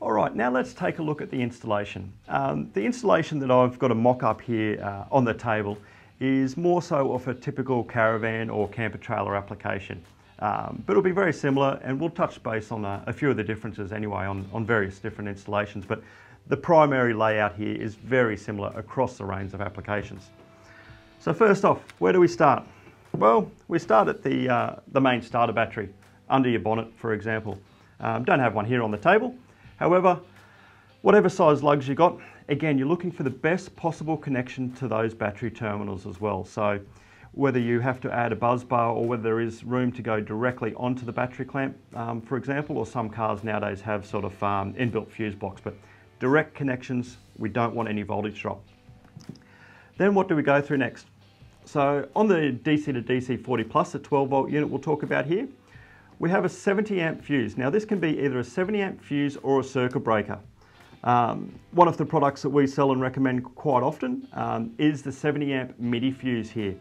All right, now let's take a look at the installation. Um, the installation that I've got a mock-up here uh, on the table is more so of a typical caravan or camper trailer application. Um, but it'll be very similar and we'll touch base on a, a few of the differences anyway on, on various different installations. But the primary layout here is very similar across the range of applications. So first off, where do we start? Well, we start at the, uh, the main starter battery under your bonnet, for example. Um, don't have one here on the table, However, whatever size lugs you got, again, you're looking for the best possible connection to those battery terminals as well. So whether you have to add a bus bar or whether there is room to go directly onto the battery clamp, um, for example, or some cars nowadays have sort of um, inbuilt fuse box, but direct connections, we don't want any voltage drop. Then what do we go through next? So on the DC to DC 40 plus, the 12 volt unit we'll talk about here, we have a 70 amp fuse. Now this can be either a 70 amp fuse or a circuit breaker. Um, one of the products that we sell and recommend quite often um, is the 70 amp MIDI fuse here.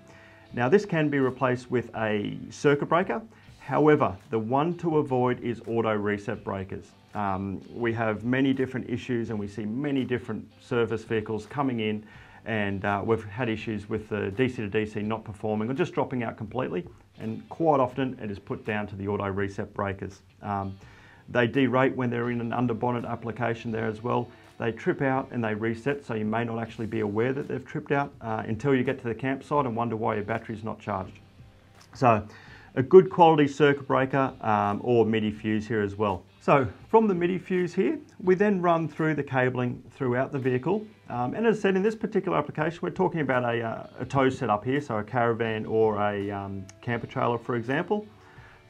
Now this can be replaced with a circuit breaker. However, the one to avoid is auto reset breakers. Um, we have many different issues and we see many different service vehicles coming in and uh, we've had issues with the DC to DC not performing or just dropping out completely and quite often it is put down to the auto reset breakers. Um, they derate when they're in an under bonnet application there as well. They trip out and they reset so you may not actually be aware that they've tripped out uh, until you get to the campsite and wonder why your battery is not charged. So a good quality circuit breaker um, or MIDI fuse here as well. So from the MIDI fuse here, we then run through the cabling throughout the vehicle. Um, and as I said, in this particular application, we're talking about a, uh, a tow setup here, so a caravan or a um, camper trailer, for example.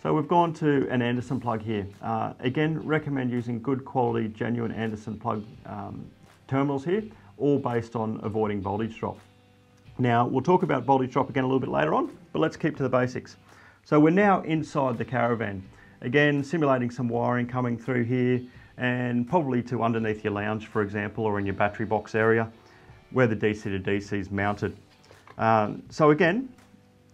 So we've gone to an Anderson plug here. Uh, again, recommend using good quality, genuine Anderson plug um, terminals here, all based on avoiding voltage drop. Now, we'll talk about voltage drop again a little bit later on, but let's keep to the basics. So we're now inside the caravan. Again, simulating some wiring coming through here and probably to underneath your lounge, for example, or in your battery box area where the DC to DC is mounted. Um, so again,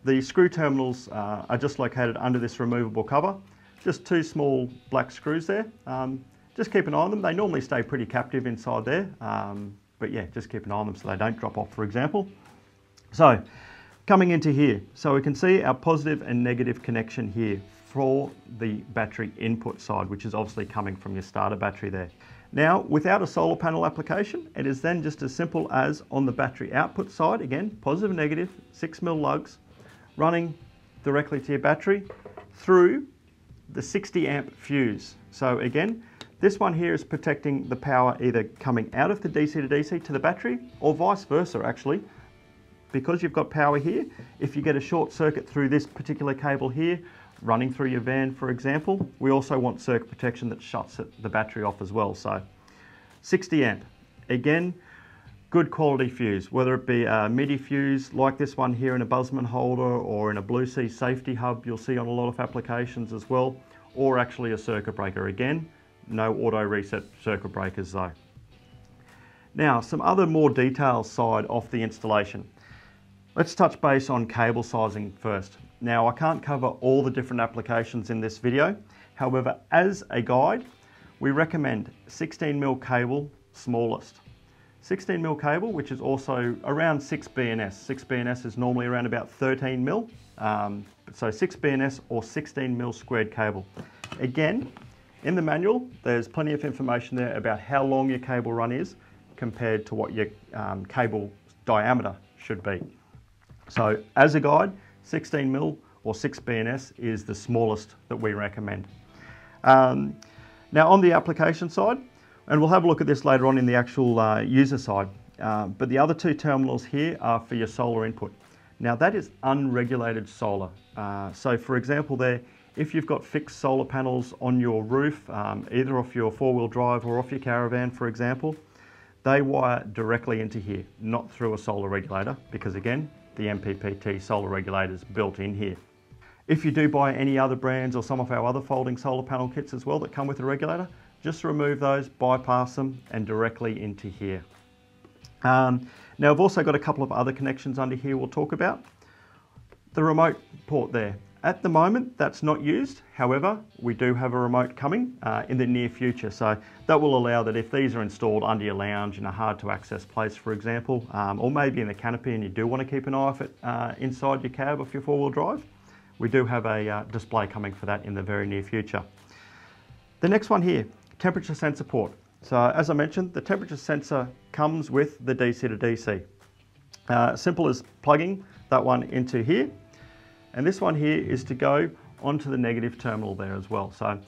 the screw terminals uh, are just located under this removable cover. Just two small black screws there. Um, just keep an eye on them. They normally stay pretty captive inside there. Um, but yeah, just keep an eye on them so they don't drop off, for example. So coming into here, so we can see our positive and negative connection here for the battery input side, which is obviously coming from your starter battery there. Now, without a solar panel application, it is then just as simple as on the battery output side, again, positive and negative, 6 mil lugs, running directly to your battery through the 60 amp fuse. So again, this one here is protecting the power either coming out of the DC to DC to the battery or vice versa actually. Because you've got power here, if you get a short circuit through this particular cable here, running through your van, for example. We also want circuit protection that shuts the battery off as well. So 60 amp, again, good quality fuse, whether it be a MIDI fuse like this one here in a Bussmann holder or in a Blue Sea safety hub you'll see on a lot of applications as well, or actually a circuit breaker. Again, no auto reset circuit breakers though. Now, some other more detailed side of the installation. Let's touch base on cable sizing first. Now I can't cover all the different applications in this video. However, as a guide, we recommend 16mm cable smallest. 16mm cable, which is also around 6 B&S. 6 B&S is normally around about 13mm. Um, so 6 B&S or 16mm squared cable. Again, in the manual, there's plenty of information there about how long your cable run is compared to what your um, cable diameter should be. So as a guide, 16 mil or 6 B&S is the smallest that we recommend. Um, now on the application side, and we'll have a look at this later on in the actual uh, user side, uh, but the other two terminals here are for your solar input. Now that is unregulated solar. Uh, so for example there, if you've got fixed solar panels on your roof, um, either off your four-wheel drive or off your caravan for example, they wire directly into here, not through a solar regulator, because again, the MPPT solar regulators built in here. If you do buy any other brands or some of our other folding solar panel kits as well that come with a regulator, just remove those, bypass them and directly into here. Um, now I've also got a couple of other connections under here we'll talk about. The remote port there, At the moment, that's not used. However, we do have a remote coming uh, in the near future. So that will allow that if these are installed under your lounge in a hard to access place, for example, um, or maybe in the canopy and you do want to keep an eye off it uh, inside your cab of your four wheel drive, we do have a uh, display coming for that in the very near future. The next one here, temperature sensor port. So as I mentioned, the temperature sensor comes with the DC to DC. Uh, simple as plugging that one into here and this one here is to go onto the negative terminal there as well. So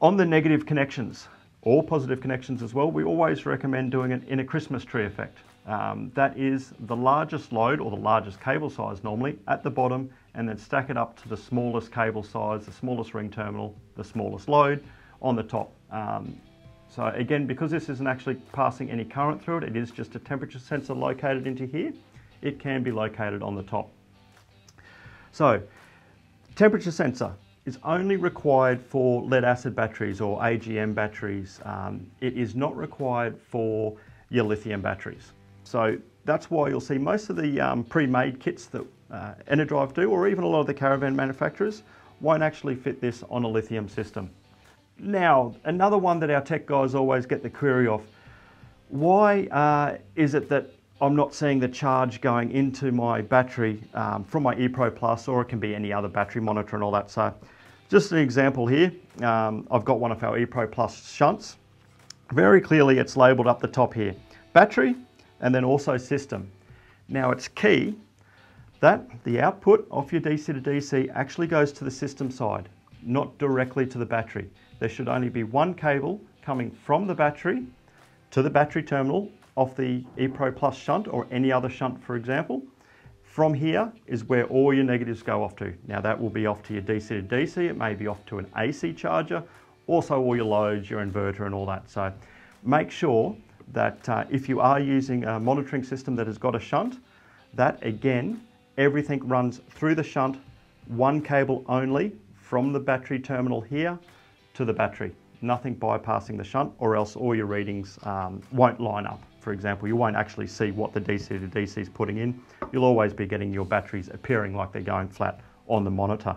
on the negative connections, or positive connections as well, we always recommend doing it in a Christmas tree effect. Um, that is the largest load or the largest cable size normally at the bottom and then stack it up to the smallest cable size, the smallest ring terminal, the smallest load on the top. Um, so again, because this isn't actually passing any current through it, it is just a temperature sensor located into here, it can be located on the top. So, temperature sensor is only required for lead acid batteries or AGM batteries. Um, it is not required for your lithium batteries. So that's why you'll see most of the um, pre-made kits that uh, Enerdrive do, or even a lot of the caravan manufacturers, won't actually fit this on a lithium system. Now, another one that our tech guys always get the query of, why uh, is it that I'm not seeing the charge going into my battery um, from my ePro Plus or it can be any other battery monitor and all that. So just an example here, um, I've got one of our ePro Plus shunts. Very clearly it's labelled up the top here, battery and then also system. Now it's key that the output off your DC to DC actually goes to the system side, not directly to the battery. There should only be one cable coming from the battery to the battery terminal of the ePro Plus shunt or any other shunt, for example. From here is where all your negatives go off to. Now that will be off to your DC to DC, it may be off to an AC charger, also all your loads, your inverter and all that. So make sure that uh, if you are using a monitoring system that has got a shunt, that again, everything runs through the shunt, one cable only from the battery terminal here to the battery. Nothing bypassing the shunt or else all your readings um, won't line up for example, you won't actually see what the DC to DC is putting in. You'll always be getting your batteries appearing like they're going flat on the monitor.